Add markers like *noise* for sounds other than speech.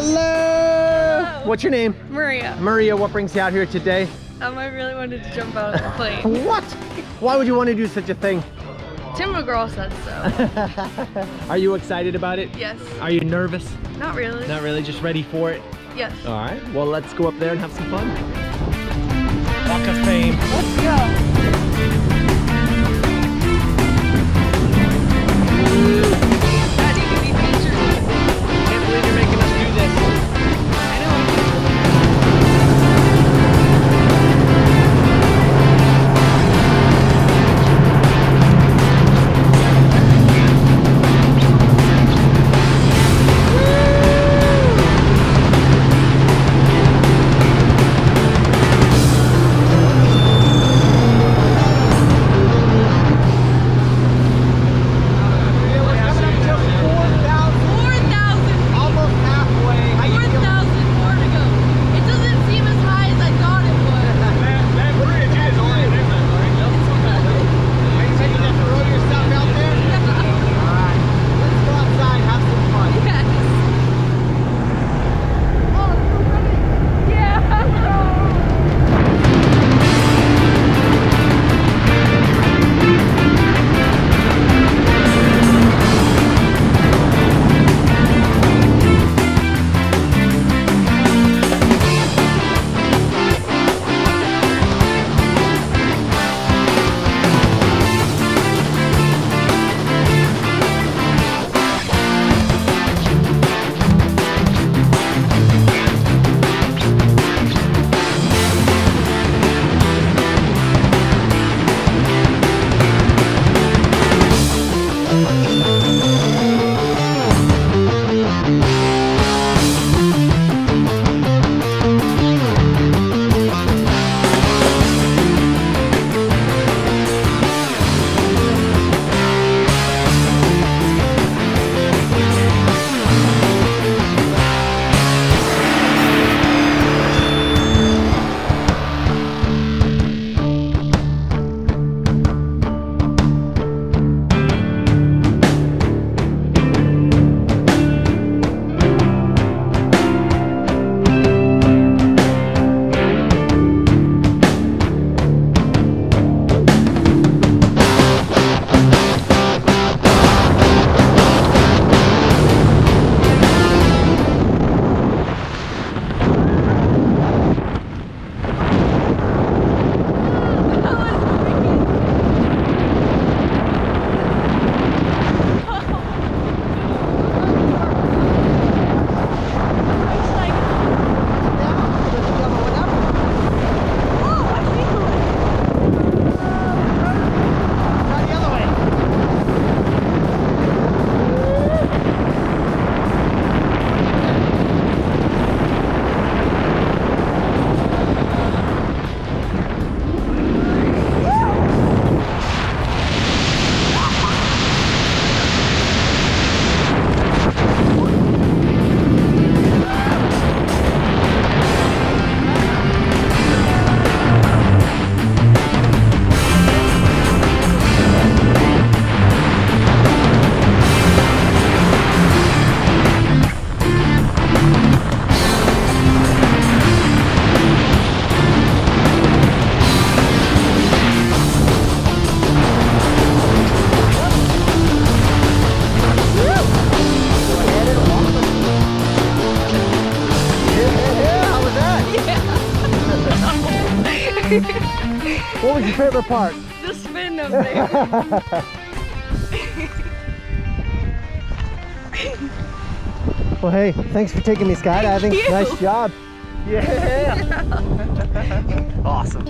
Hello! Hello. What's your name? Maria. Maria, what brings you out here today? Um, I really wanted to jump out of the plane. *laughs* What? Why would you want to do such a thing? Tim McGraw said so. *laughs* Are you excited about it? Yes. Are you nervous? Not really. Not really, just ready for it? Yes. All right, well, let's go up there and have some fun. *laughs* What was your favorite part? The spin of there. *laughs* Well, hey, thanks for taking me skydiving. you. Nice job. *laughs* Yeah. awesome.